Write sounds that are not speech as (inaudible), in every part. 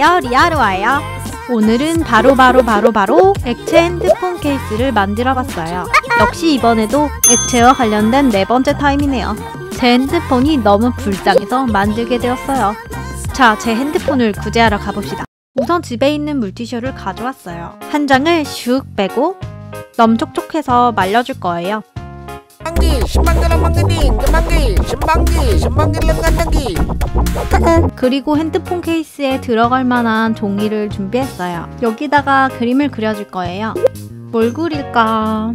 안녕하세요? 리아루아예요. 오늘은 바로 바로 바로 바로 액체 핸드폰 케이스를 만들어 봤어요. 역시 이번에도 액체와 관련된 네 번째 타임이네요. 제 핸드폰이 너무 불쌍해서 만들게 되었어요. 자 제 핸드폰을 구제하러 가봅시다. 우선 집에 있는 물티슈를 가져왔어요. 한 장을 슉 빼고 너무 촉촉해서 말려줄 거예요 Manggi, semanggilang manggiling, kemanggi, semanggi, semanggilang gandangi. 그리고 핸드폰 케이스에 들어갈 만한 종이를 준비했어요. 여기다가 그림을 그려줄 거예요. 뭘 그릴까?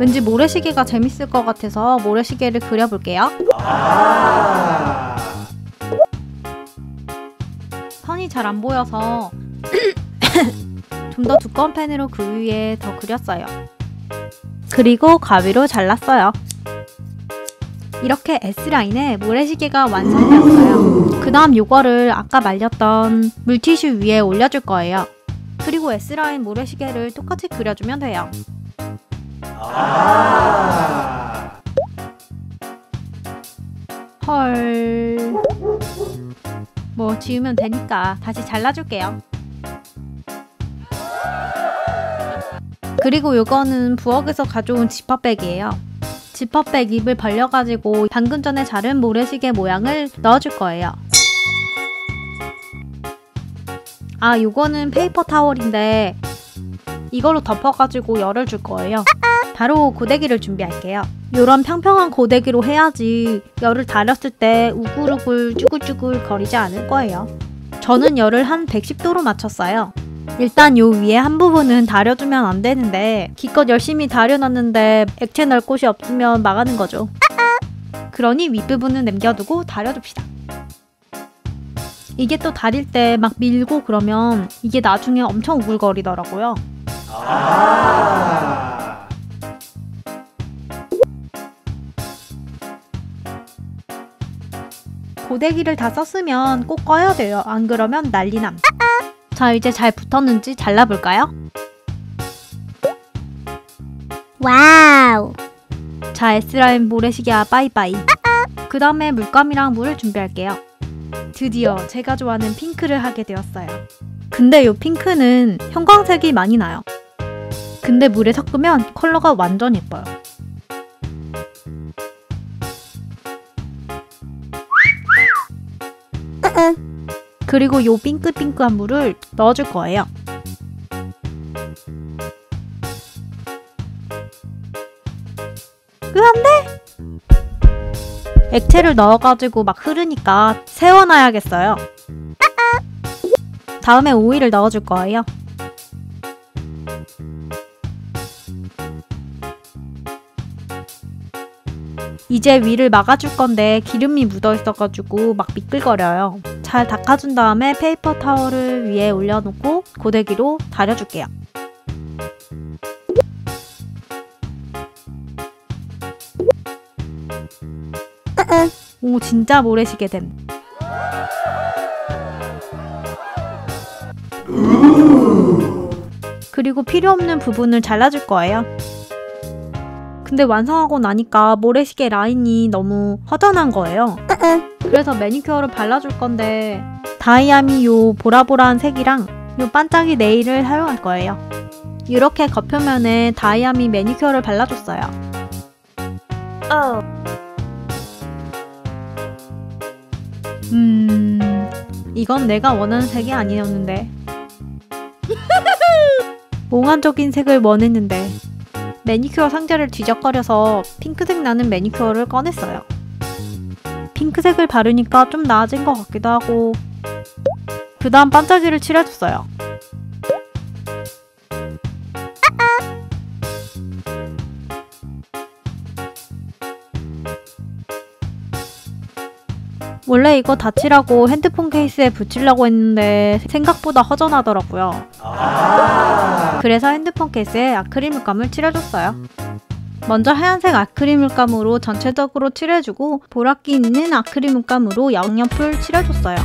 왠지 모래시계가 재밌을 것 같아서 모래시계를 그려볼게요. 선이 잘 안 보여서 (laughs) 좀 더 두꺼운 펜으로 그 위에 더 그렸어요. 그리고 가위로 잘랐어요. 이렇게 S라인에 모래시계가 완성되었어요. 그 다음 요거를 아까 말렸던 물티슈 위에 올려줄 거예요. 그리고 S라인 모래시계를 똑같이 그려주면 돼요. 헐. 뭐 지우면 되니까 다시 잘라줄게요. 그리고 요거는 부엌에서 가져온 지퍼백이에요. 지퍼백 입을 벌려가지고 방금 전에 자른 모래시계 모양을 넣어줄 거예요. 아, 요거는 paper towel인데 이걸로 덮어가지고 열을 줄 거예요. 바로 고데기를 준비할게요. 요런 평평한 고데기로 해야지 열을 달였을 때 우글우글 쭈글쭈글 거리지 않을 거예요. 저는 열을 한 110도로 맞췄어요. 일단 요 위에 한 부분은 다려주면 안 되는데 기껏 열심히 다려놨는데 액체 넣을 곳이 없으면 망하는 거죠. 그러니 윗부분은 남겨두고 다려줍시다. 이게 또 다릴 때 막 밀고 그러면 이게 나중에 엄청 우글거리더라고요. 고데기를 다 썼으면 꼭 꺼야 돼요. 안 그러면 난리남. 자, 이제 잘 붙었는지 잘라볼까요? 와우. 자, S라인 모래시계야 빠이빠이. 그 다음에 물감이랑 물을 준비할게요. 드디어 제가 좋아하는 핑크를 하게 되었어요. 근데 이 핑크는 형광색이 많이 나요. 근데 물에 섞으면 컬러가 완전 예뻐요. 그리고 요 핑크핑크한 물을 넣어줄 거예요. 으안돼! 액체를 넣어가지고 막 흐르니까 세워놔야겠어요. 다음에 오일을 넣어줄 거예요. 이제 위를 막아줄 건데 기름이 묻어 있어가지고 막 미끌거려요. 잘 닦아준 다음에 페이퍼 타월을 위에 올려놓고 고데기로 다려줄게요. 오 진짜 모래시계 됨. 그리고 필요 없는 부분을 잘라줄 거예요. 근데 완성하고 나니까 모래시계 라인이 너무 허전한 거예요. 그래서 매니큐어를 발라줄 건데 다이아미 요 보라보라한 색이랑 요 반짝이 네일을 사용할 거예요. 이렇게 겉표면에 다이아미 매니큐어를 발라줬어요. 음... 이건 내가 원하는 색이 아니었는데 (laughs) 몽환적인 색을 원했는데 매니큐어 상자를 뒤적거려서 핑크색 나는 매니큐어를 꺼냈어요. 핑크색을 바르니까 좀 나아진 것 같기도 하고 그 다음 반짝이를 칠해줬어요. 원래 이거 다칠하고 핸드폰 케이스에 붙이려고 했는데 생각보다 허전하더라고요. 그래서 핸드폰 케이스에 아크릴 물감을 칠해줬어요. 먼저 하얀색 아크릴 물감으로 전체적으로 칠해주고 보랏기 있는 아크릴 물감으로 양옆을 칠해줬어요.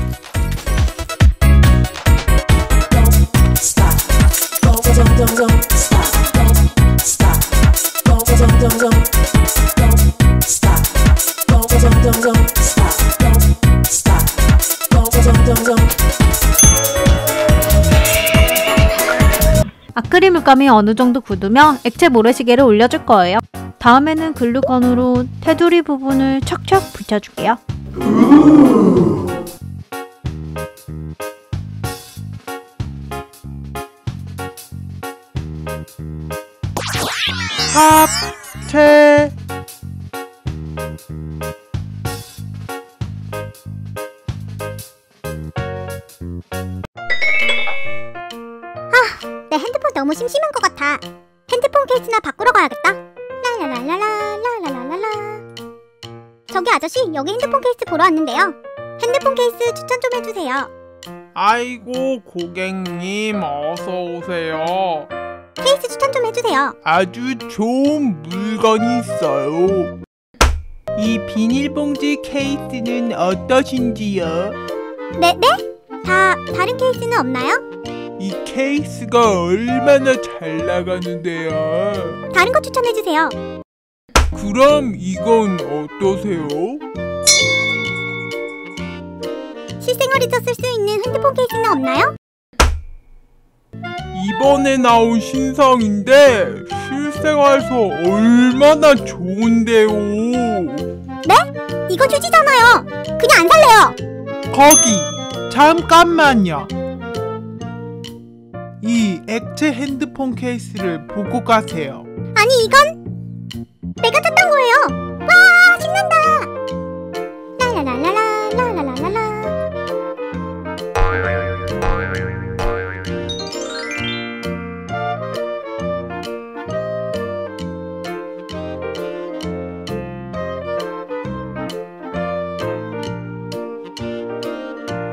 물감이 어느 정도 굳으면 액체 모래시계를 올려줄 거예요. 다음에는 글루건으로 테두리 부분을 척척 붙여줄게요. 합체 심심한 것 같아. 핸드폰 케이스나 바꾸러 가야겠다. 라라라라라라라라라. 저기 아저씨, 여기 핸드폰 케이스 보러 왔는데요. 핸드폰 케이스 추천 좀 해주세요. 아이고 고객님 어서 오세요 케이스 추천 좀 해주세요. 아주 좋은 물건이 있어요 이 비닐봉지 케이스는 어떠신지요? 네, 네? 다 다른 케이스는 없나요? 이 케이스가 얼마나 잘 나가는데요 다른 거 추천해주세요. 그럼 이건 어떠세요? 실생활에서 쓸 수 있는 핸드폰 케이스는 없나요? 이번에 나온 신상인데 실생활에서 얼마나 좋은데요 이거 휴지잖아요. 그냥 안 살래요. 거기 잠깐만요. 이 액체 핸드폰 케이스를 보고 가세요. 아니 이건 내가 탔던 거예요. 와 신난다. 라라라라라라라라라.